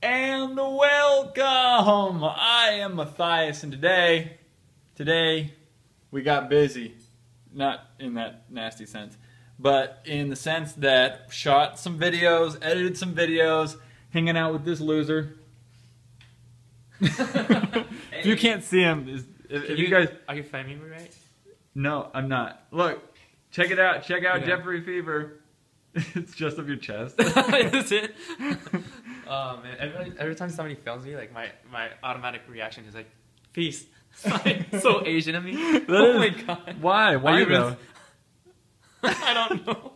And welcome! I am Matthias, and today, today, we got busy. Not in that nasty sense, but in the sense that shot some videos, edited some videos, hanging out with this loser. if you can't see him, is, if, if you, guys, are you filming me right? no, I'm not. Look, check it out. Check out Yeah. Jeffrey Fever. it's just of your chest. Is it? oh man! Every, every time somebody films me, like my my automatic reaction is like, "Peace." So Asian of me. That oh is- my god! Why? Why you though? I don't know.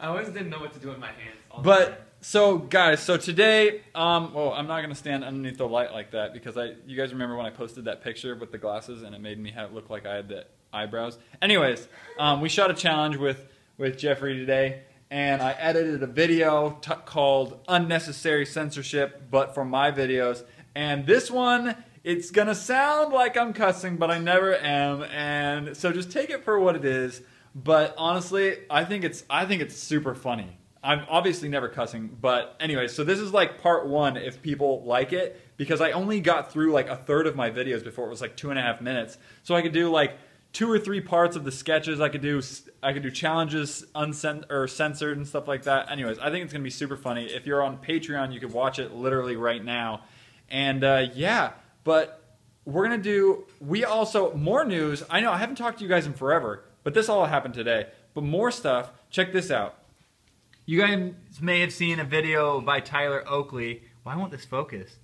I always didn't know what to do with my hands. But so guys, so today, um, well, I'm not gonna stand underneath the light like that because I, you guys remember when I posted that picture with the glasses and it made me have look like I had the eyebrows. Anyways, um, we shot a challenge with with Jeffrey today, and I edited a video called "Unnecessary Censorship," but for my videos. And this one, it's gonna sound like I'm cussing, but I never am, and so just take it for what it is. But honestly, I think it's I think it's super funny. I'm obviously never cussing, but anyway, so this is like part one if people like it, because I only got through like a third of my videos before it was like two and a half minutes. So I could do like two or three parts of the sketches. I could do I could do challenges uncen- or censored and stuff like that. Anyways, I think it's gonna be super funny. If you're on Patreon, you could watch it literally right now. And uh, yeah, but we're gonna do. We also more news. I know I haven't talked to you guys in forever, but this all happened today. But more stuff. Check this out. You guys may have seen a video by Tyler Oakley. Why won't this focus?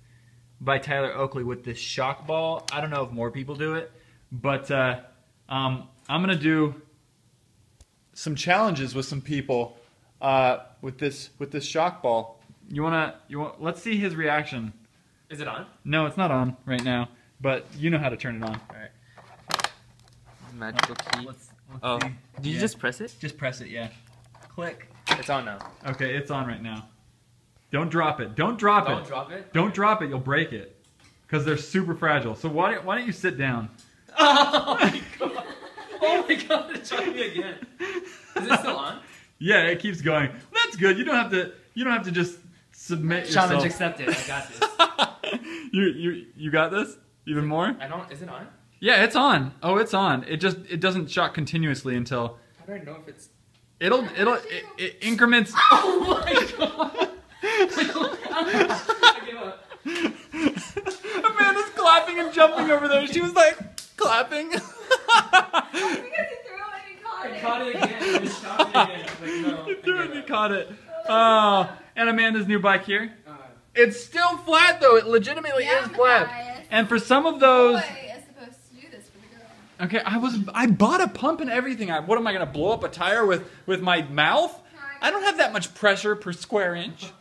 By Tyler Oakley with this shock ball. I don't know if more people do it, but uh, um, I'm gonna do some challenges with some people uh, with this with this shock ball. You wanna you want? Let's see his reaction. is it on? No, it's not on right now, but you know how to turn it on. All right. Magical key. Let's, let's Oh, see. did you Yeah. just press it? just press it? Yeah. Click. It's on now. Okay, it's on right now. Don't drop it. Don't drop Don't it. drop it. Don't drop it. You'll break it because they're super fragile. So why don't, why don't you sit down? Oh my god! Oh my god! It shot me again. Is it still on? Yeah, it keeps going. That's good. You don't have to. You don't have to just submit yourself. Challenge accepted. I got this. you you you got this. Even more. I don't. Is it on? Yeah, it's on. Oh, it's on. It just it doesn't shock continuously until How do I know if it's? it'll it'll it, it increments. Oh my god! I give up. Amanda's clapping and jumping over there. She was like clapping. Because he threw it and he caught I it. caught it again. It shot me again. Like, no. I Dude, give you caught it. Oh, and Amanda's new bike here. Uh, It's still flat though. It legitimately Yeah, is flat. Matthias. And for some of those, Boy is supposed to do this for the girl. okay, I was I bought a pump and everything. I, what am I gonna blow up a tire with with my mouth? I don't have that much pressure per square inch.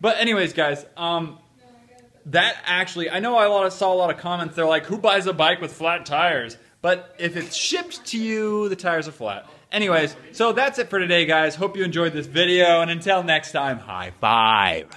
But anyways, guys, um, No, I got it. That actually, I know I saw a lot of comments. They're like, "Who buys a bike with flat tires?" But if it's shipped to you, the tires are flat. Anyways, so that's it for today, guys. Hope you enjoyed this video, and until next time, high five.